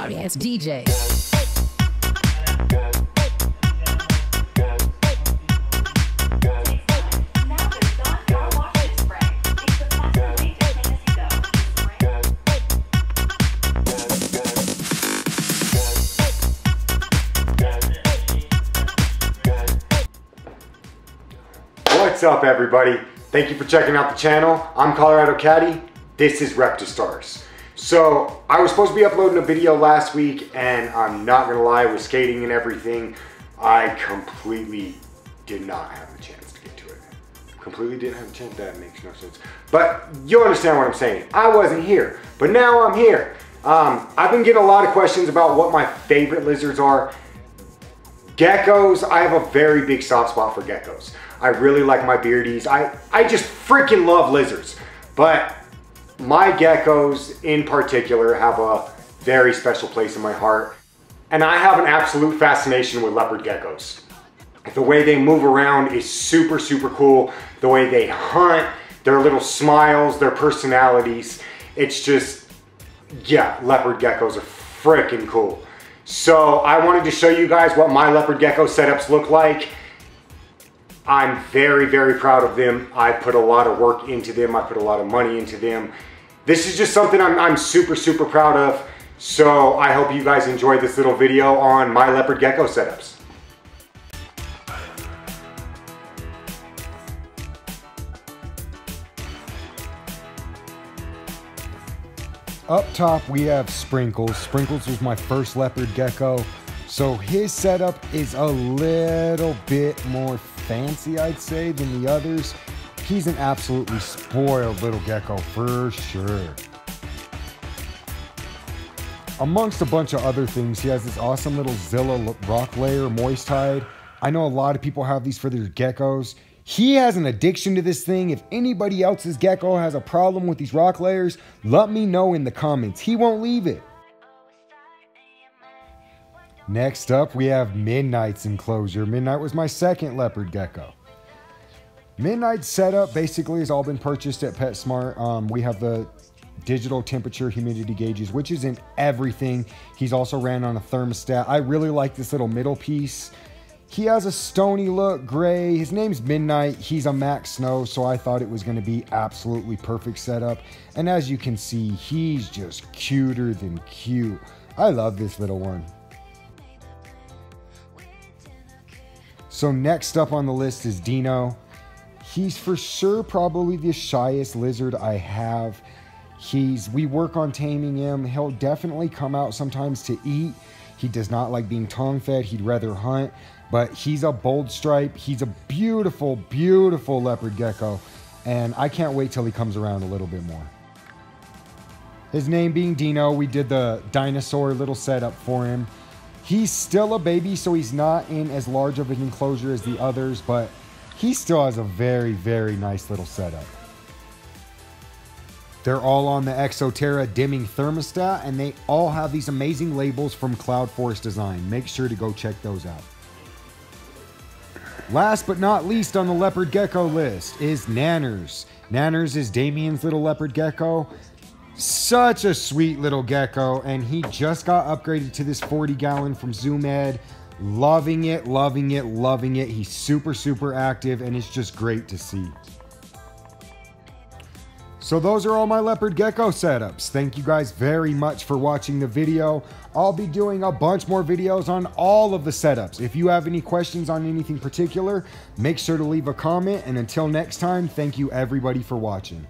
sorry ass DJ. What's up everybody? Thank you for checking out the channel. I'm Colorado Caddy. This is ReptiStars. So I was supposed to be uploading a video last week and I'm not gonna lie, with skating and everything, I completely did not have the chance to get to it. Completely didn't have a chance, that makes no sense. But you understand what I'm saying. I wasn't here, but now I'm here. Um, I've been getting a lot of questions about what my favorite lizards are. Geckos, I have a very big soft spot for geckos. I really like my beardies. I, I just freaking love lizards. But my geckos in particular have a very special place in my heart. And I have an absolute fascination with leopard geckos. The way they move around is super, super cool. The way they hunt, their little smiles, their personalities. It's just, yeah, leopard geckos are freaking cool. So I wanted to show you guys what my leopard gecko setups look like. I'm very, very proud of them. I put a lot of work into them. I put a lot of money into them. This is just something I'm, I'm super, super proud of. So I hope you guys enjoyed this little video on my leopard gecko setups. Up top, we have Sprinkles. Sprinkles was my first leopard gecko. So his setup is a little bit more fancy, I'd say, than the others. He's an absolutely spoiled little gecko for sure. Amongst a bunch of other things, he has this awesome little Zilla Rock Lair moist hide. I know a lot of people have these for their geckos. He has an addiction to this thing. If anybody else's gecko has a problem with these Rock Lairs, let me know in the comments. He won't leave it. Next up, we have Midnight's enclosure. Midnight was my second leopard gecko. Midnight's setup basically has all been purchased at PetSmart. Um, we have the digital temperature humidity gauges, which is in everything. He's also ran on a thermostat. I really like this little middle piece. He has a stony look, gray. His name's Midnight. He's a Mack Snow, so I thought it was going to be absolutely perfect setup. And as you can see, he's just cuter than cute. I love this little one. So next up on the list is Dino. He's for sure probably the shyest lizard I have. He's we work on taming him. He'll definitely come out sometimes to eat. He does not like being tongue fed. He'd rather hunt, but he's a bold stripe. He's a beautiful, beautiful leopard gecko, and I can't wait till he comes around a little bit more. His name being Dino, we did the dinosaur little setup for him. He's still a baby, so he's not in as large of an enclosure as the others, but he still has a very, very nice little setup. They're all on the Exoterra dimming thermostat, and they all have these amazing labels from Cloud Forest Design. Make sure to go check those out. Last but not least on the leopard gecko list is Nanners. Nanners is Damien's little leopard gecko. Such a sweet little gecko, and he just got upgraded to this 40 gallon from Zoo Med. Loving it, loving it, loving it. He's super, super active, and it's just great to see. So those are all my leopard gecko setups. Thank you guys very much for watching the video. I'll be doing a bunch more videos on all of the setups. If you have any questions on anything particular, make sure to leave a comment. And until next time, thank you everybody for watching.